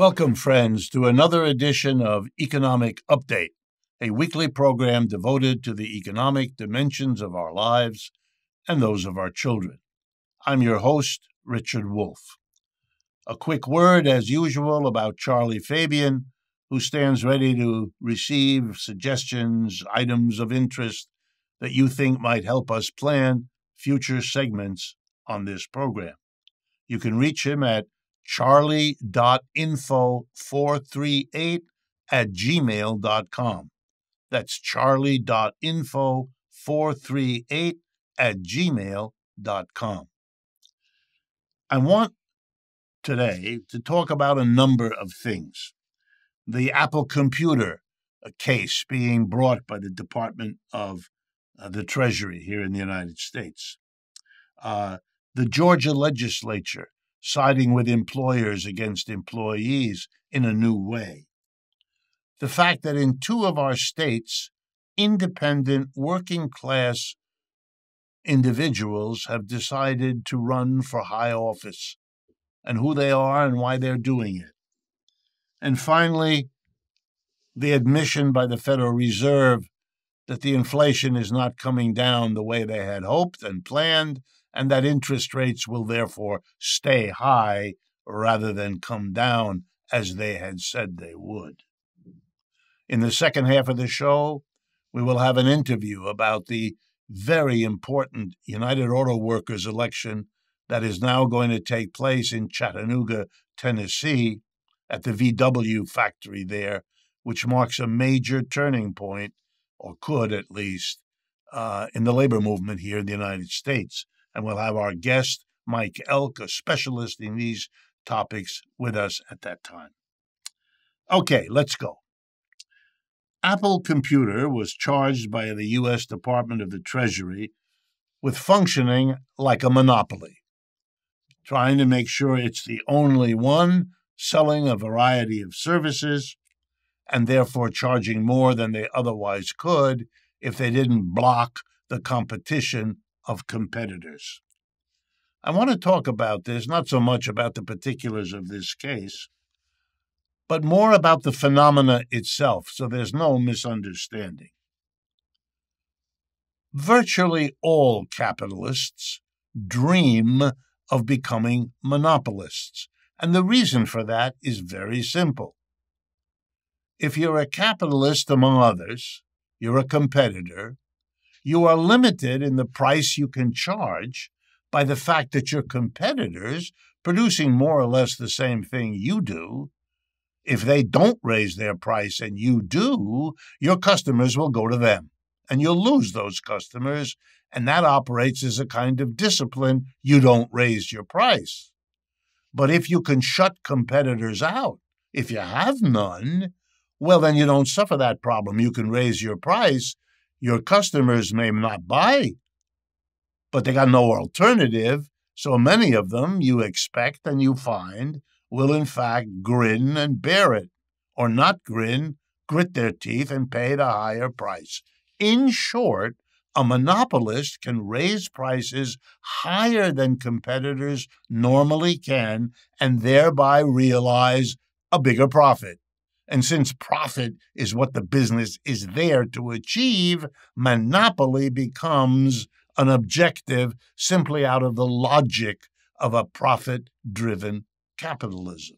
Welcome, friends, to another edition of Economic Update, a weekly program devoted to the economic dimensions of our lives and those of our children. I'm your host, Richard Wolff. A quick word, as usual, about Charlie Fabian, who stands ready to receive suggestions, items of interest that you think might help us plan future segments on this program. You can reach him at charlie.info438 at gmail.com. That's charlie.info438 at gmail.com. I want today to talk about a number of things. The Apple computer a case being brought by the Department of uh, the Treasury here in the United States. Uh, the Georgia legislature siding with employers against employees in a new way. The fact that in two of our states, independent working class individuals have decided to run for high office and who they are and why they're doing it. And finally, the admission by the Federal Reserve that the inflation is not coming down the way they had hoped and planned, and that interest rates will therefore stay high rather than come down as they had said they would. In the second half of the show, we will have an interview about the very important United Auto Workers election that is now going to take place in Chattanooga, Tennessee, at the VW factory there, which marks a major turning point, or could at least, uh, in the labor movement here in the United States and we'll have our guest, Mike Elk, a specialist in these topics, with us at that time. Okay, let's go. Apple Computer was charged by the U.S. Department of the Treasury with functioning like a monopoly, trying to make sure it's the only one selling a variety of services and therefore charging more than they otherwise could if they didn't block the competition of competitors. I want to talk about this, not so much about the particulars of this case, but more about the phenomena itself, so there's no misunderstanding. Virtually all capitalists dream of becoming monopolists, and the reason for that is very simple. If you're a capitalist among others, you're a competitor, you are limited in the price you can charge by the fact that your competitors, producing more or less the same thing you do, if they don't raise their price and you do, your customers will go to them and you'll lose those customers. And that operates as a kind of discipline. You don't raise your price. But if you can shut competitors out, if you have none, well, then you don't suffer that problem. You can raise your price your customers may not buy, but they got no alternative. So many of them you expect and you find will in fact grin and bear it, or not grin, grit their teeth and pay the higher price. In short, a monopolist can raise prices higher than competitors normally can and thereby realize a bigger profit. And since profit is what the business is there to achieve, monopoly becomes an objective simply out of the logic of a profit driven capitalism.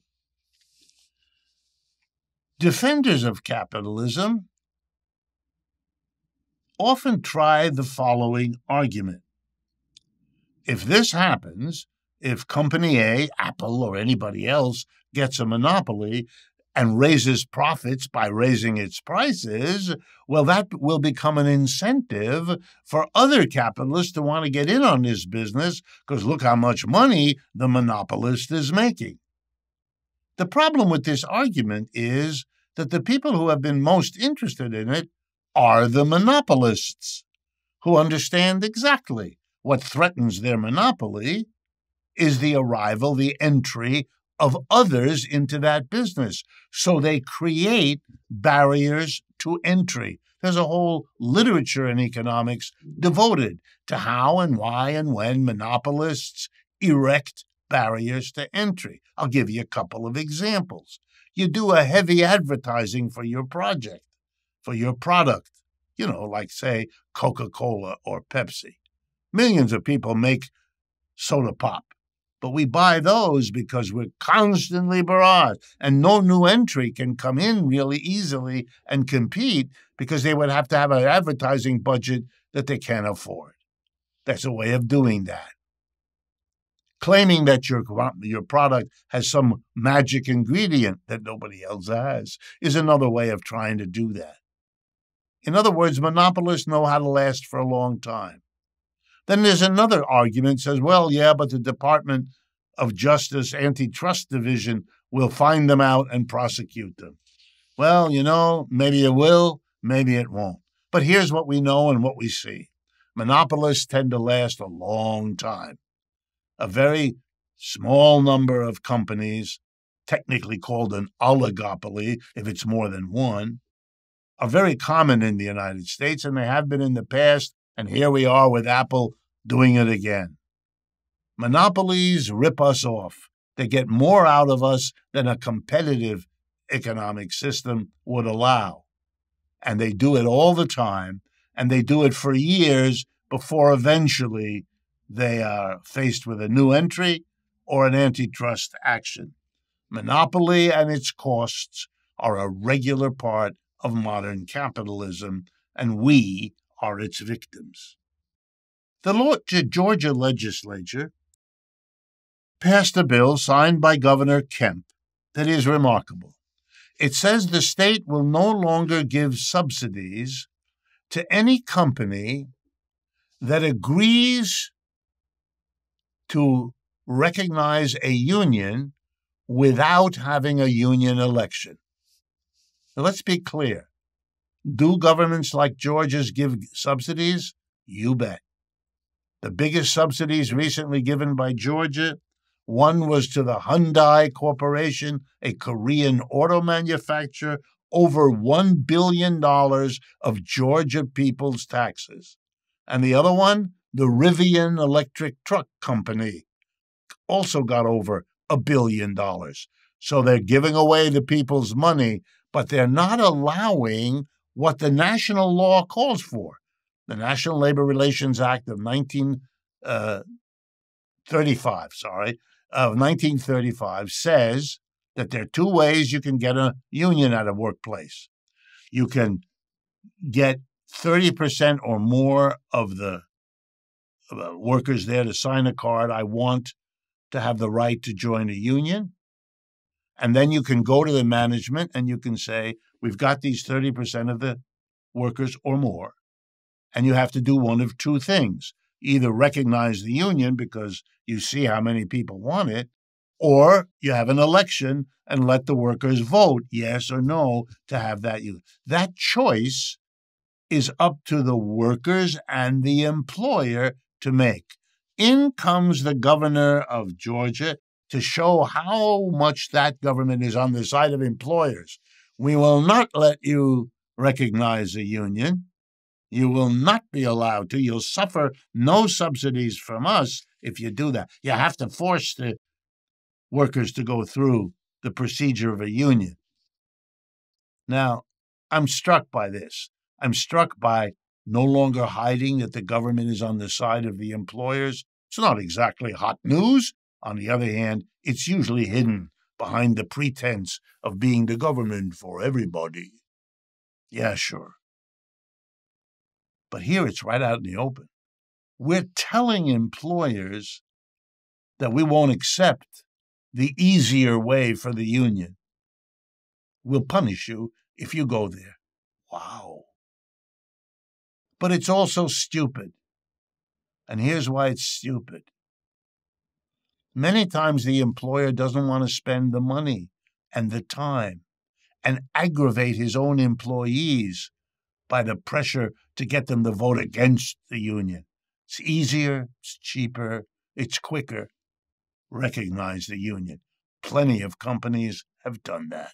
Defenders of capitalism often try the following argument. If this happens, if Company A, Apple, or anybody else gets a monopoly, and raises profits by raising its prices, well, that will become an incentive for other capitalists to want to get in on this business because look how much money the monopolist is making. The problem with this argument is that the people who have been most interested in it are the monopolists, who understand exactly what threatens their monopoly is the arrival, the entry of others into that business. So they create barriers to entry. There's a whole literature in economics devoted to how and why and when monopolists erect barriers to entry. I'll give you a couple of examples. you do a heavy advertising for your project, for your product. You know, like, say, Coca Cola or Pepsi. Millions of people make soda pop, but we buy those because we're constantly barraged, and no new entry can come in really easily and compete because they would have to have an advertising budget that they can't afford. That's a way of doing that. Claiming that your, your product has some magic ingredient that nobody else has is another way of trying to do that. In other words, monopolists know how to last for a long time. Then there's another argument says, well, yeah, but the Department of Justice Antitrust Division will find them out and prosecute them. Well, you know, maybe it will, maybe it won't. But here's what we know and what we see monopolists tend to last a long time. A very small number of companies, technically called an oligopoly if it's more than one, are very common in the United States, and they have been in the past. And here we are with Apple doing it again. Monopolies rip us off. They get more out of us than a competitive economic system would allow. And they do it all the time, and they do it for years before eventually they are faced with a new entry or an antitrust action. Monopoly and its costs are a regular part of modern capitalism, and we are its victims. The Georgia legislature passed a bill signed by Governor Kemp that is remarkable. It says the state will no longer give subsidies to any company that agrees to recognize a union without having a union election. Now, let's be clear. Do governments like Georgia's give subsidies? You bet. The biggest subsidies recently given by Georgia one was to the Hyundai Corporation, a Korean auto manufacturer, over $1 billion of Georgia people's taxes. And the other one, the Rivian Electric Truck Company, also got over a billion dollars. So they're giving away the people's money, but they're not allowing what the national law calls for. The National Labor Relations Act of 1935, uh, sorry, of 1935 says that there are two ways you can get a union at a workplace. You can get 30% or more of the uh, workers there to sign a card. I want to have the right to join a union. And then you can go to the management and you can say, We've got these 30% of the workers or more. And you have to do one of two things either recognize the union because you see how many people want it, or you have an election and let the workers vote yes or no to have that union. That choice is up to the workers and the employer to make. In comes the governor of Georgia to show how much that government is on the side of employers. We will not let you recognize a union. You will not be allowed to. You'll suffer no subsidies from us if you do that. You have to force the workers to go through the procedure of a union. Now, I'm struck by this. I'm struck by no longer hiding that the government is on the side of the employers. It's not exactly hot news. On the other hand, it's usually hidden behind the pretense of being the government for everybody. Yeah, sure. But here it's right out in the open. We're telling employers that we won't accept the easier way for the union. We'll punish you if you go there. Wow. But it's also stupid. And here's why it's stupid. Many times the employer doesn't want to spend the money and the time and aggravate his own employees by the pressure to get them to vote against the union. It's easier, it's cheaper, it's quicker. Recognize the union. Plenty of companies have done that.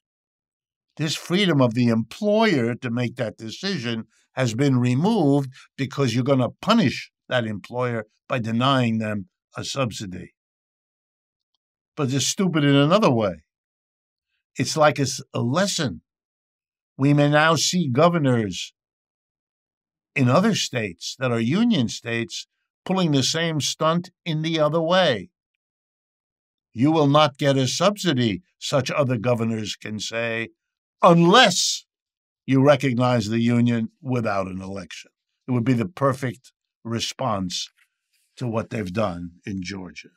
This freedom of the employer to make that decision has been removed because you're going to punish that employer by denying them a subsidy. But it's stupid in another way. It's like it's a lesson. We may now see governors in other states that are union states pulling the same stunt in the other way. You will not get a subsidy, such other governors can say, unless you recognize the union without an election. It would be the perfect response to what they've done in Georgia.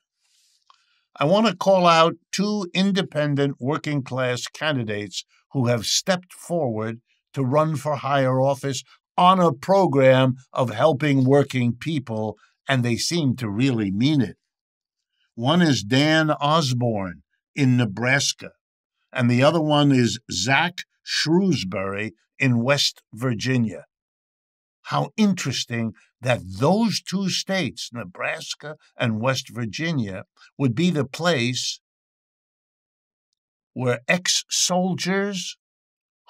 I want to call out two independent working class candidates who have stepped forward to run for higher office on a program of helping working people, and they seem to really mean it. One is Dan Osborn in Nebraska, and the other one is Zach Shrewsbury in West Virginia. How interesting that those two states, Nebraska and West Virginia, would be the place where ex soldiers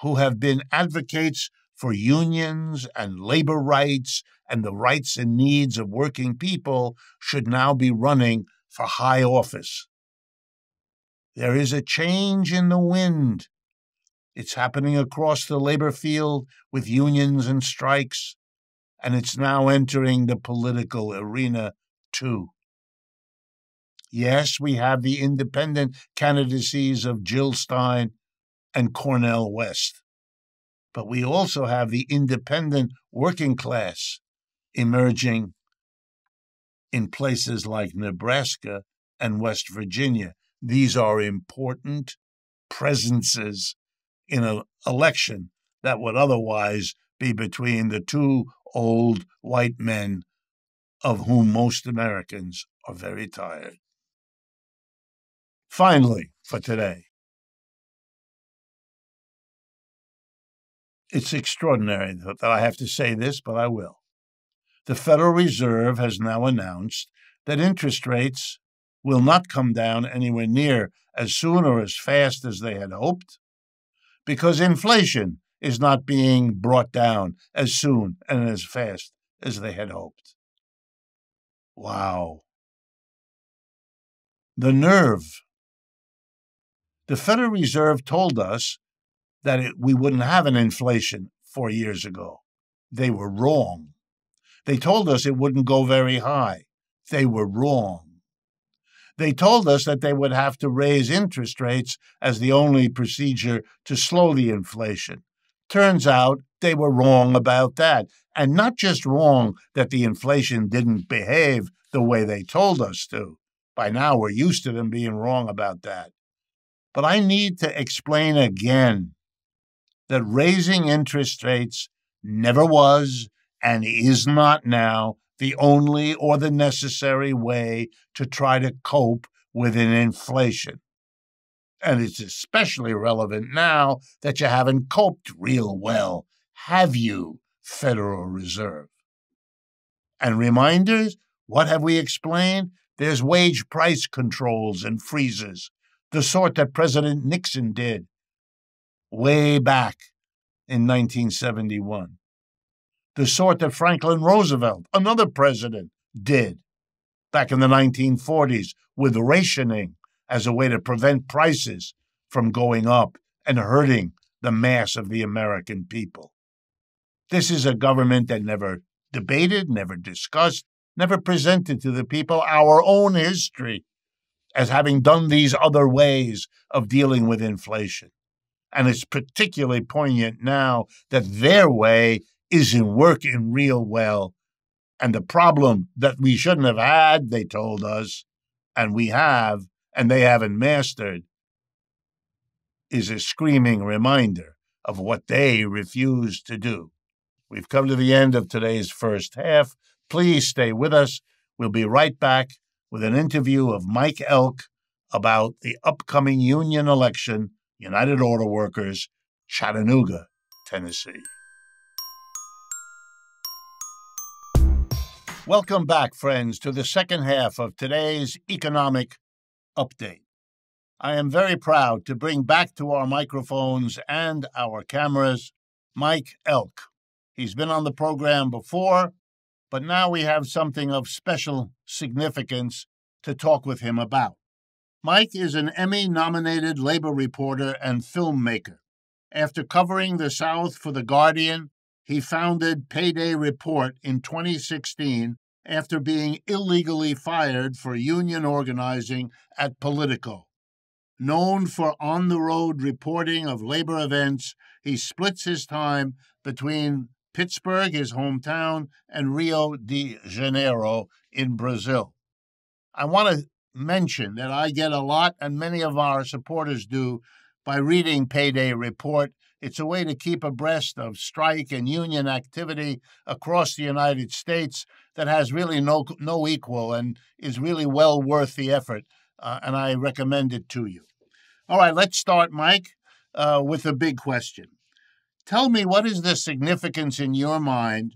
who have been advocates for unions and labor rights and the rights and needs of working people should now be running for high office. There is a change in the wind. It's happening across the labor field with unions and strikes and it's now entering the political arena too. Yes, we have the independent candidacies of Jill Stein and Cornel West, but we also have the independent working class emerging in places like Nebraska and West Virginia. These are important presences in an election that would otherwise be between the two old white men of whom most Americans are very tired. Finally, for today, it's extraordinary that I have to say this, but I will. The Federal Reserve has now announced that interest rates will not come down anywhere near as soon or as fast as they had hoped because inflation is not being brought down as soon and as fast as they had hoped. Wow. The nerve. The Federal Reserve told us that it, we wouldn't have an inflation four years ago. They were wrong. They told us it wouldn't go very high. They were wrong. They told us that they would have to raise interest rates as the only procedure to slow the inflation. Turns out they were wrong about that. And not just wrong that the inflation didn't behave the way they told us to. By now, we're used to them being wrong about that. But I need to explain again that raising interest rates never was and is not now the only or the necessary way to try to cope with an inflation. And it's especially relevant now that you haven't coped real well, have you, Federal Reserve? And reminders what have we explained? There's wage price controls and freezes, the sort that President Nixon did way back in 1971, the sort that Franklin Roosevelt, another president, did back in the 1940s with rationing as a way to prevent prices from going up and hurting the mass of the American people. This is a government that never debated, never discussed, never presented to the people our own history as having done these other ways of dealing with inflation. And it's particularly poignant now that their way isn't working real well. And the problem that we shouldn't have had, they told us, and we have, and they haven't mastered is a screaming reminder of what they refuse to do. We've come to the end of today's first half. Please stay with us. We'll be right back with an interview of Mike Elk about the upcoming union election, United Auto Workers, Chattanooga, Tennessee. Welcome back, friends, to the second half of today's economic update. I am very proud to bring back to our microphones and our cameras Mike Elk. He's been on the program before, but now we have something of special significance to talk with him about. Mike is an Emmy nominated labor reporter and filmmaker. After covering the South for The Guardian, he founded Payday Report in 2016 after being illegally fired for union organizing at Politico. Known for on the road reporting of labor events, he splits his time between Pittsburgh, his hometown, and Rio de Janeiro in Brazil. I want to mention that I get a lot, and many of our supporters do, by reading Payday Report. It's a way to keep abreast of strike and union activity across the United States that has really no no equal and is really well worth the effort. Uh, and I recommend it to you. All right, let's start, Mike, uh, with a big question. Tell me what is the significance in your mind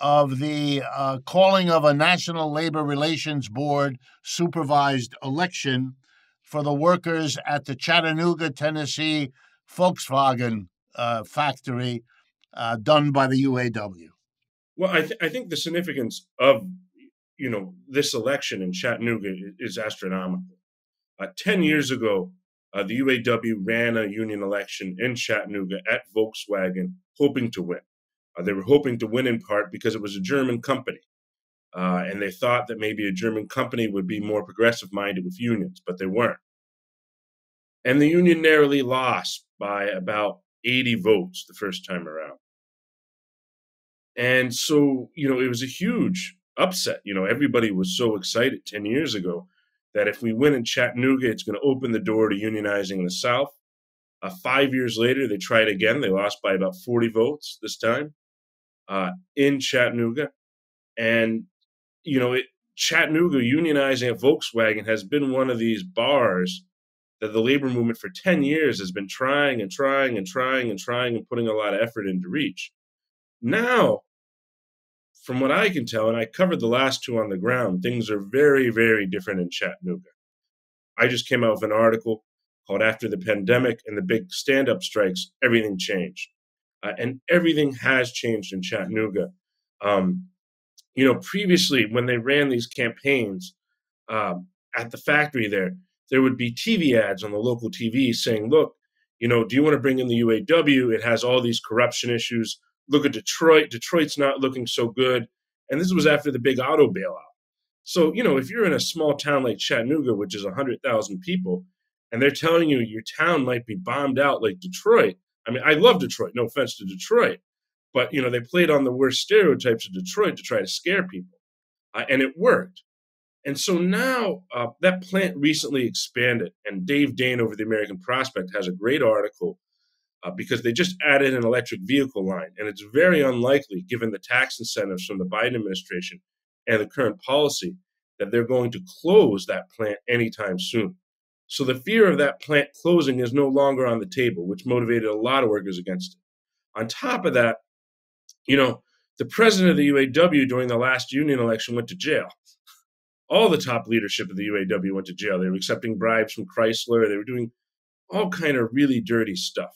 of the uh, calling of a National Labor Relations Board supervised election for the workers at the Chattanooga, Tennessee Volkswagen uh, factory uh, done by the UAW? Well, I, th- I think the significance of you know this election in Chattanooga is astronomical. Uh, Ten years ago, uh, the UAW ran a union election in Chattanooga at Volkswagen, hoping to win. Uh, they were hoping to win in part because it was a German company. Uh, and they thought that maybe a German company would be more progressive minded with unions, but they weren't. And the union narrowly lost by about 80 votes the first time around. And so, you know, it was a huge upset. You know, everybody was so excited 10 years ago that if we win in Chattanooga, it's going to open the door to unionizing in the South. Uh, five years later, they tried again. They lost by about 40 votes this time uh, in Chattanooga. And, you know, it, Chattanooga unionizing at Volkswagen has been one of these bars that the labor movement for 10 years has been trying and trying and trying and trying and putting a lot of effort into reach. Now, from what I can tell, and I covered the last two on the ground, things are very, very different in Chattanooga. I just came out with an article called After the Pandemic and the Big Stand Up Strikes, Everything Changed uh, and everything has changed in Chattanooga. Um, you know, previously when they ran these campaigns um, at the factory there, there would be TV ads on the local TV saying, "Look, you know, do you want to bring in the UAW? It has all these corruption issues. Look at Detroit. Detroit's not looking so good." And this was after the big auto bailout. So, you know, if you're in a small town like Chattanooga, which is 100,000 people, and they're telling you your town might be bombed out like Detroit, I mean, I love Detroit. No offense to Detroit, but you know they played on the worst stereotypes of Detroit to try to scare people, uh, and it worked. And so now uh, that plant recently expanded, and Dave Dane over the American Prospect has a great article uh, because they just added an electric vehicle line, and it's very unlikely, given the tax incentives from the Biden administration and the current policy, that they're going to close that plant anytime soon. So the fear of that plant closing is no longer on the table, which motivated a lot of workers against it. On top of that, you know, the president of the UAW during the last union election went to jail. All the top leadership of the UAW went to jail. They were accepting bribes from Chrysler. They were doing all kind of really dirty stuff.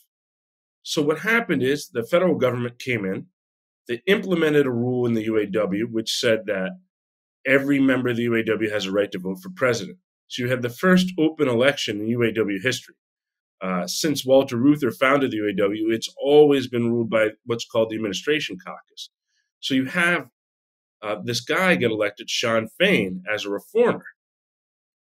So what happened is the federal government came in. They implemented a rule in the UAW which said that every member of the UAW has a right to vote for president. So you had the first open election in UAW history. Uh, since Walter Reuther founded the UAW, it's always been ruled by what's called the Administration Caucus. So you have uh, this guy get elected, Shawn Fain, as a reformer.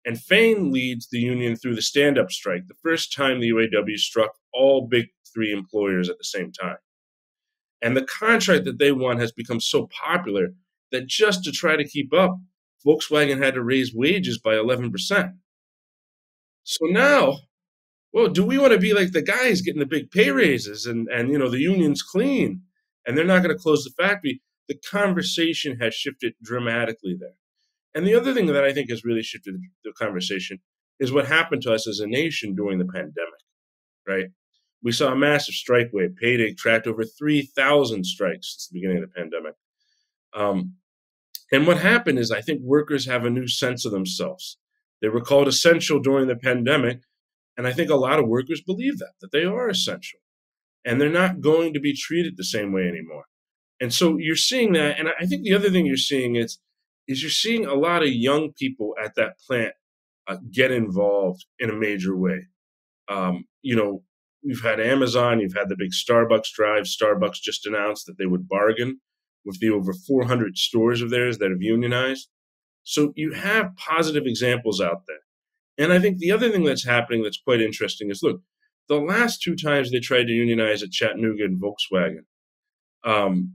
And Fain leads the union through the stand up strike, the first time the UAW struck all big three employers at the same time. And the contract that they won has become so popular that just to try to keep up, Volkswagen had to raise wages by 11%. So now, well, do we want to be like the guys getting the big pay raises and, and you know, the union's clean and they're not going to close the factory? The conversation has shifted dramatically there. And the other thing that I think has really shifted the conversation is what happened to us as a nation during the pandemic, right? We saw a massive strike wave. Payday tracked over 3,000 strikes since the beginning of the pandemic. Um, and what happened is, I think workers have a new sense of themselves. They were called essential during the pandemic. And I think a lot of workers believe that, that they are essential. And they're not going to be treated the same way anymore. And so you're seeing that. And I think the other thing you're seeing is, is you're seeing a lot of young people at that plant uh, get involved in a major way. Um, you know, we've had Amazon, you've had the big Starbucks drive. Starbucks just announced that they would bargain with the over 400 stores of theirs that have unionized. So you have positive examples out there. And I think the other thing that's happening that's quite interesting is look, the last two times they tried to unionize at Chattanooga and Volkswagen, um,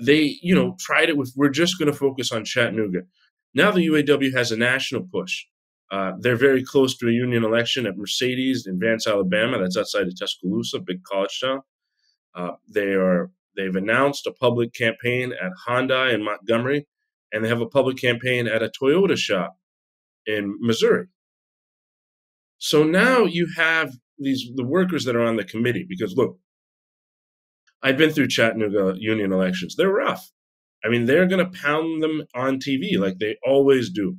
they, you know, tried it with, we're just going to focus on Chattanooga. Now the UAW has a national push. Uh, they're very close to a union election at Mercedes in Vance, Alabama. That's outside of Tuscaloosa, big college town. Uh, they are they've announced a public campaign at Hyundai in Montgomery, and they have a public campaign at a Toyota shop in Missouri. So now you have these the workers that are on the committee because look, I've been through Chattanooga union elections. They're rough. I mean, they're going to pound them on TV like they always do.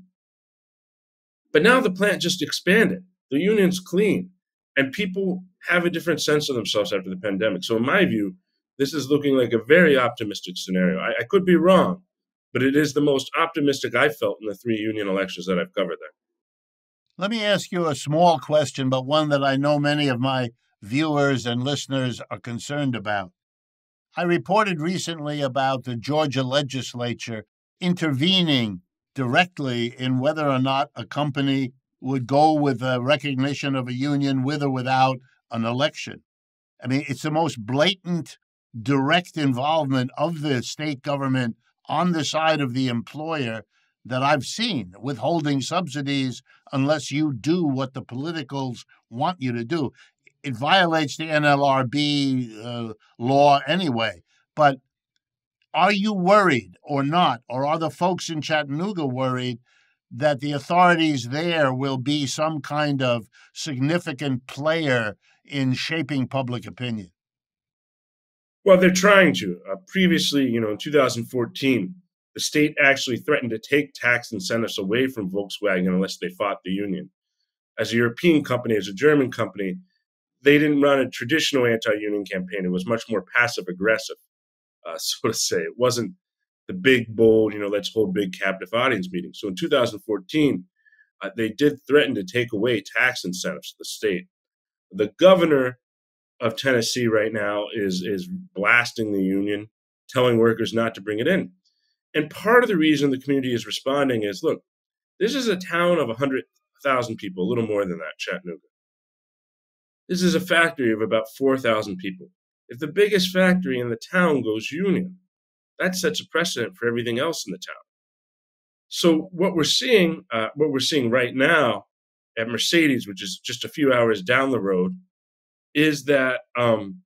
But now the plant just expanded. The union's clean, and people have a different sense of themselves after the pandemic. So, in my view, this is looking like a very optimistic scenario. I, I could be wrong, but it is the most optimistic I've felt in the three union elections that I've covered there. Let me ask you a small question, but one that I know many of my viewers and listeners are concerned about. I reported recently about the Georgia legislature intervening directly in whether or not a company would go with a recognition of a union with or without an election. I mean, it's the most blatant, direct involvement of the state government on the side of the employer that I've seen, withholding subsidies unless you do what the politicals want you to do it violates the NLRB uh, law anyway. But are you worried or not? Or are the folks in Chattanooga worried that the authorities there will be some kind of significant player in shaping public opinion? Well, they're trying to. Uh, previously, you know, in 2014, the state actually threatened to take tax incentives away from Volkswagen unless they fought the union. As a European company, as a German company, they didn't run a traditional anti-union campaign. It was much more passive aggressive, uh, so to say. It wasn't the big, bold, you know, let's hold big captive audience meetings. So in 2014, uh, they did threaten to take away tax incentives to the state. The governor of Tennessee right now is is blasting the union, telling workers not to bring it in. And part of the reason the community is responding is, look, this is a town of 100,000 people, a little more than that, Chattanooga. This is a factory of about 4,000 people. If the biggest factory in the town goes union, that sets a precedent for everything else in the town. So what we're seeing, uh, what we're seeing right now at Mercedes, which is just a few hours down the road, is that um,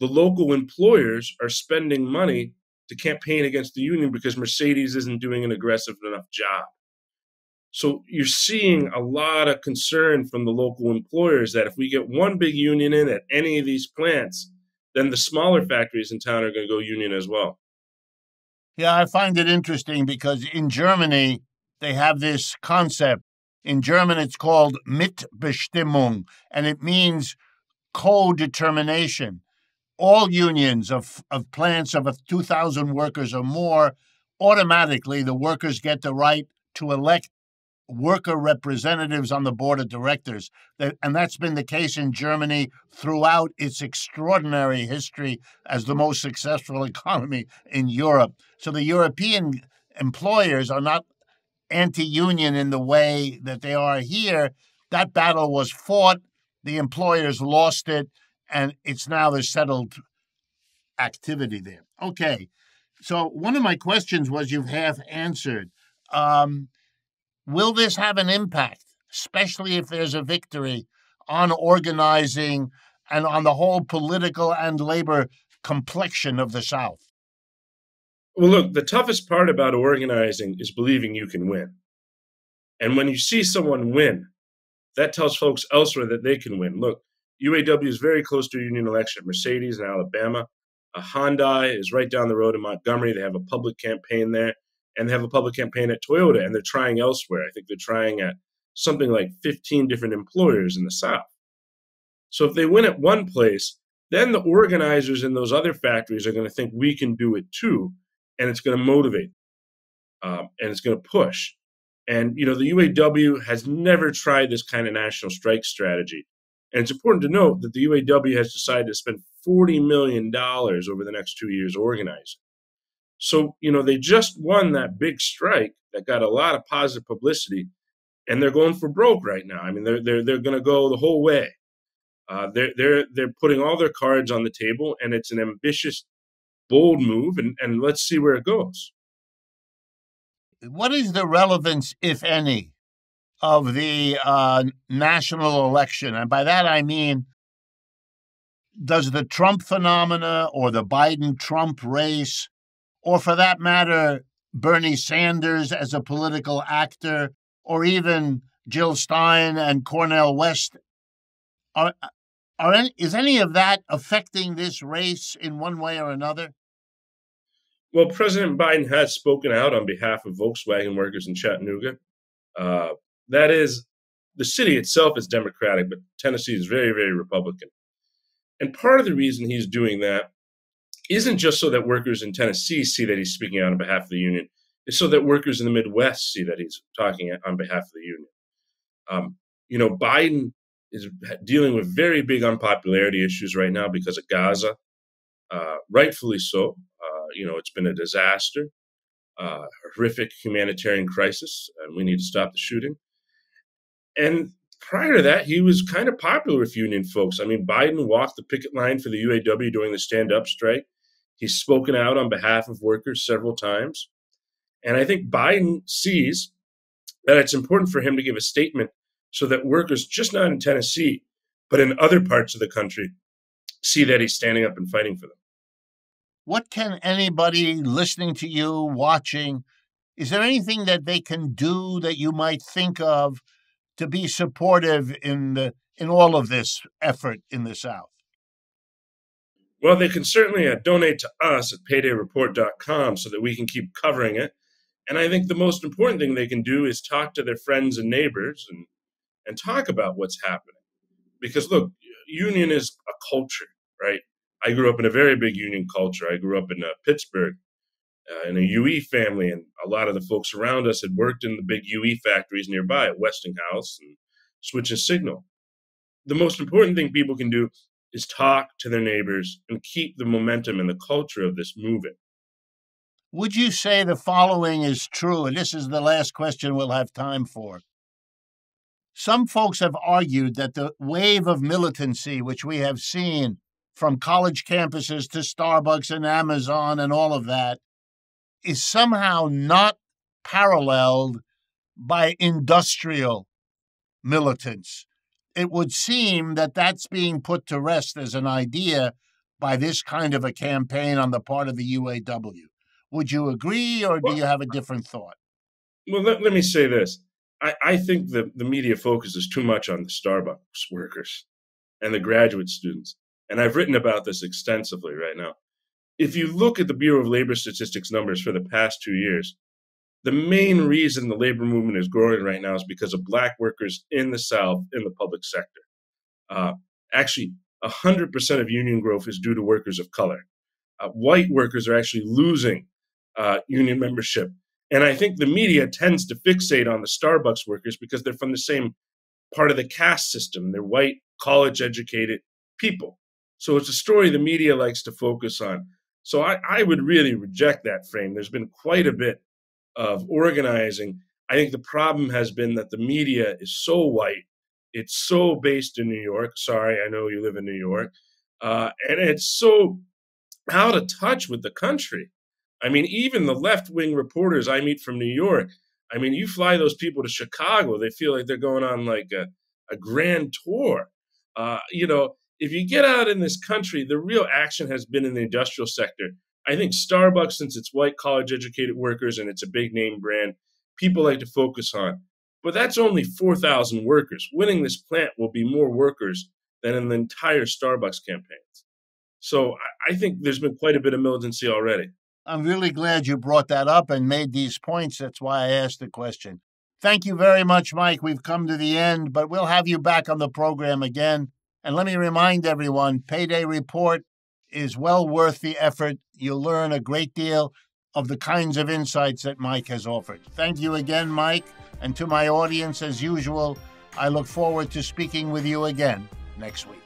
the local employers are spending money to campaign against the union because Mercedes isn't doing an aggressive enough job. So you're seeing a lot of concern from the local employers that if we get one big union in at any of these plants, then the smaller factories in town are going to go union as well. Yeah, I find it interesting because in Germany, they have this concept. In German, it's called Mitbestimmung, and it means co determination. All unions of, of plants of 2,000 workers or more, automatically the workers get the right to elect worker representatives on the board of directors. And that's been the case in Germany throughout its extraordinary history as the most successful economy in Europe. So the European employers are not anti union in the way that they are here. That battle was fought, the employers lost it, and it's now the settled activity there. Okay. So one of my questions was you've half answered. Um, Will this have an impact, especially if there's a victory on organizing and on the whole political and labor complexion of the South? Well, look, the toughest part about organizing is believing you can win. And when you see someone win, that tells folks elsewhere that they can win. Look, UAW is very close to a union election. Mercedes in Alabama. A Hyundai is right down the road in Montgomery. They have a public campaign there and they have a public campaign at Toyota and they're trying elsewhere. I think they're trying at something like 15 different employers in the South. So if they win at one place, then the organizers in those other factories are going to think we can do it too, and it's going to motivate um, and it's going to push. And, you know, the UAW has never tried this kind of national strike strategy. And it's important to note that the UAW has decided to spend $40 million over the next two years organizing. So, you know, they just won that big strike that got a lot of positive publicity, and they're going for broke right now. I mean, they're, they're, they're going to go the whole way. Uh, they're, they're, they're putting all their cards on the table, and it's an ambitious, bold move, and, and let's see where it goes. What is the relevance, if any, of the uh, national election? And by that I mean, does the Trump phenomena or the Biden Trump race, or for that matter, Bernie Sanders as a political actor, or even Jill Stein and Cornel West, are, are any, is any of that affecting this race in one way or another? Well, President Biden has spoken out on behalf of Volkswagen workers in Chattanooga. Uh, that is, the city itself is Democratic, but Tennessee is very, very Republican. And part of the reason he's doing that isn't just so that workers in Tennessee see that he's speaking out on behalf of the union, it's so that workers in the Midwest see that he's talking on behalf of the union. Um, you know, Biden is dealing with very big unpopularity issues right now because of Gaza, uh, rightfully so. Uh, you know, it's been a disaster, uh, horrific humanitarian crisis, and we need to stop the shooting. And prior to that, he was kind of popular with union folks. I mean, Biden walked the picket line for the UAW during the stand up strike. He's spoken out on behalf of workers several times. And I think Biden sees that it's important for him to give a statement so that workers, just not in Tennessee, but in other parts of the country, see that he's standing up and fighting for them. What can anybody listening to you, watching, is there anything that they can do that you might think of to be supportive in the in all of this effort in the South? Well, they can certainly uh, donate to us at paydayreport.com so that we can keep covering it. And I think the most important thing they can do is talk to their friends and neighbors and, and talk about what's happening. Because look, union is a culture, right? I grew up in a very big union culture. I grew up in uh, Pittsburgh uh, in a UE family, and a lot of the folks around us had worked in the big UE factories nearby at Westinghouse and Switch and Signal. The most important thing people can do is talk to their neighbors and keep the momentum and the culture of this moving. Would you say the following is true? And this is the last question we'll have time for. Some folks have argued that the wave of militancy, which we have seen from college campuses to Starbucks and Amazon and all of that, is somehow not paralleled by industrial militants. It would seem that that's being put to rest as an idea by this kind of a campaign on the part of the UAW. Would you agree, or do you have a different thought? Well, let, let me say this. I, I think the, the media focuses too much on the Starbucks workers and the graduate students. And I've written about this extensively right now if you look at the Bureau of Labor Statistics numbers for the past two years, the main reason the labor movement is growing right now is because of black workers in the South in the public sector. Uh, actually, 100% of union growth is due to workers of color. Uh, white workers are actually losing uh, union membership. And I think the media tends to fixate on the Starbucks workers because they're from the same part of the caste system. They're white, college educated people. So it's a story the media likes to focus on. So I, I would really reject that frame. There's been quite a bit of organizing. I think the problem has been that the media is so white. It's so based in New York. Sorry, I know you live in New York. Uh, and it's so out of touch with the country. I mean, even the left wing reporters I meet from New York, I mean, you fly those people to Chicago, they feel like they're going on like a, a grand tour. Uh, you know, if you get out in this country, the real action has been in the industrial sector. I think Starbucks, since it's white college educated workers and it's a big name brand, people like to focus on. But that's only 4,000 workers. Winning this plant will be more workers than in the entire Starbucks campaigns. So I think there's been quite a bit of militancy already. I'm really glad you brought that up and made these points. That's why I asked the question. Thank you very much, Mike. We've come to the end, but we'll have you back on the program again. And let me remind everyone Payday Report is well worth the effort. You'll learn a great deal. of the kinds of insights that Mike has offered. Thank you again, Mike. And to my audience, as usual, I look forward to speaking with you again next week.